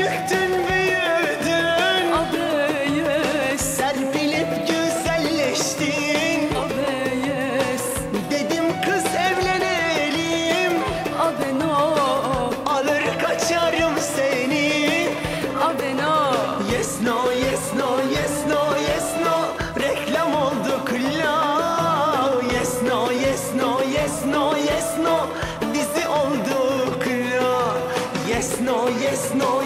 Büyüktün büyüdün Abeyes, Serpilip güzelleştin. Abeyes, Dedim kız evlenelim. Abeno, Alır kaçarım seni. Abeno. Yes no yes no yes no yes no. Reklam olduk la Yes no yes no yes no yes no. Dizi olduk la yes no yes no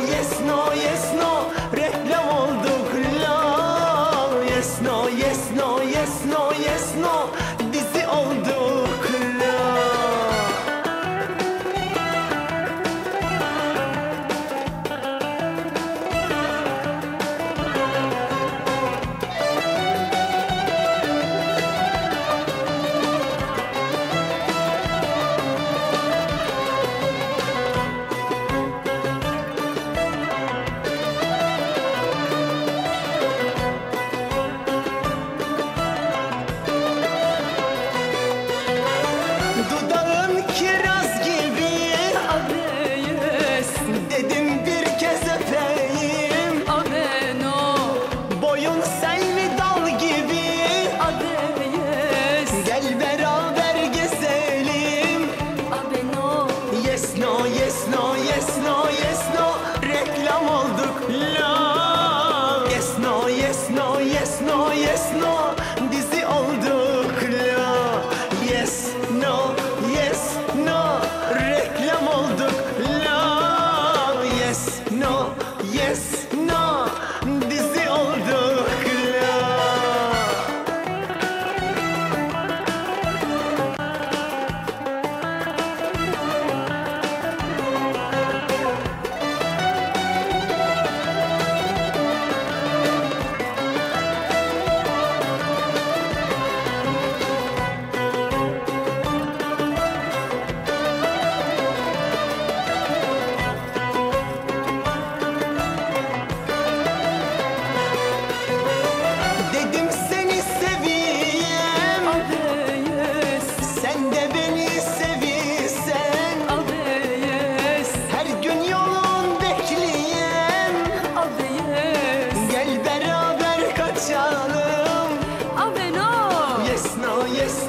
Yes no yes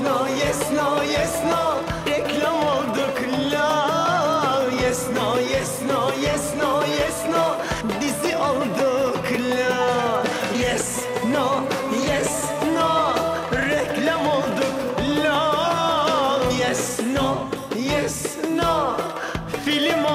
no yes no yes no yes no Reklam olduk la. Yes no yes no yes no yes no Dizi olduk la. Yes no yes no Reklam olduk la. Yes no yes no Film